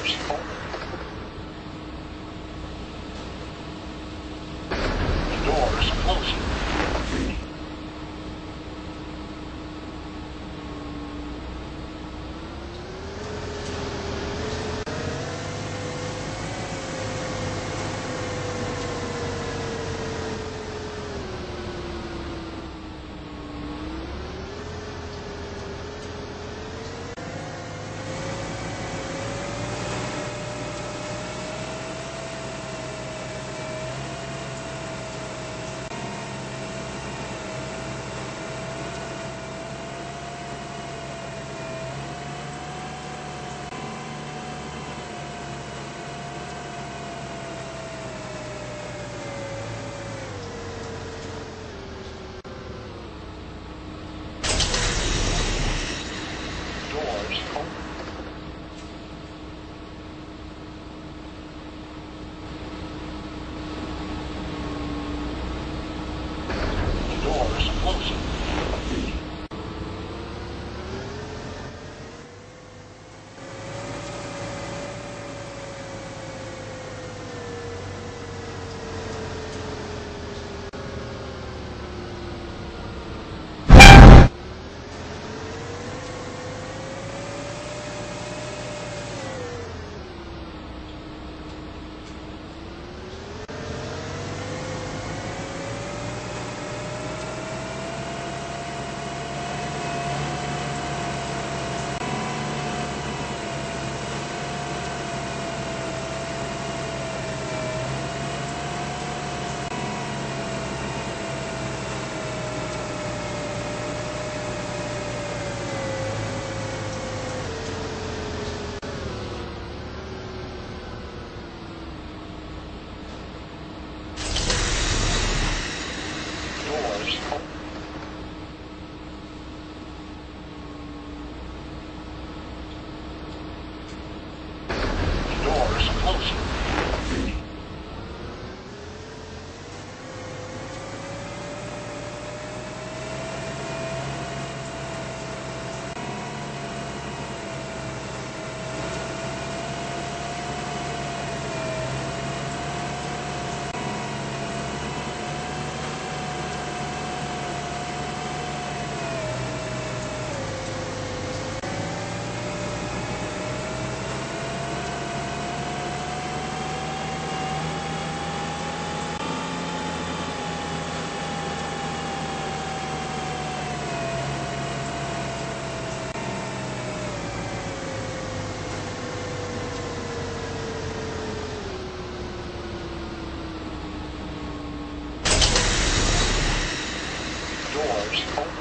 There's. 系统。doors open. Oh.